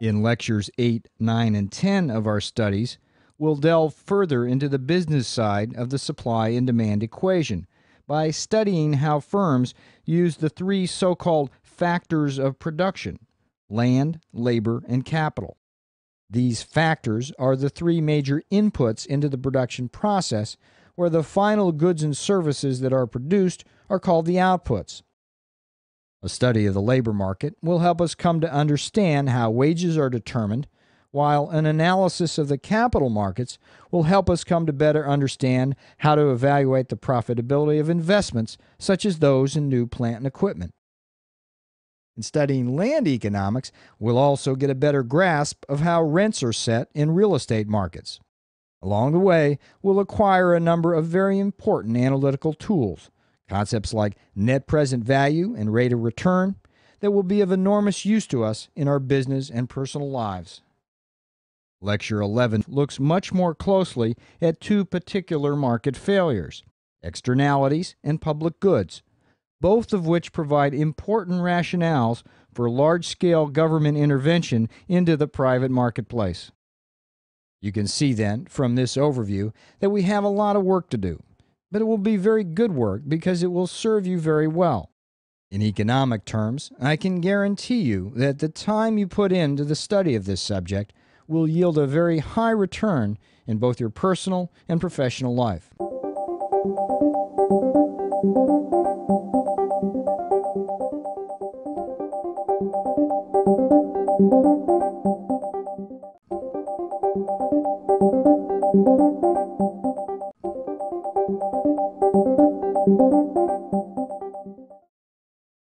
In lectures 8, 9, and 10 of our studies, we'll delve further into the business side of the supply and demand equation by studying how firms use the three so called factors of production land, labor, and capital. These factors are the three major inputs into the production process, where the final goods and services that are produced are called the outputs. A study of the labor market will help us come to understand how wages are determined, while an analysis of the capital markets will help us come to better understand how to evaluate the profitability of investments such as those in new plant and equipment. In studying land economics, we'll also get a better grasp of how rents are set in real estate markets. Along the way, we'll acquire a number of very important analytical tools Concepts like net present value and rate of return that will be of enormous use to us in our business and personal lives. Lecture 11 looks much more closely at two particular market failures externalities and public goods, both of which provide important rationales for large scale government intervention into the private marketplace. You can see then from this overview that we have a lot of work to do but it will be very good work because it will serve you very well. In economic terms, I can guarantee you that the time you put into the study of this subject will yield a very high return in both your personal and professional life.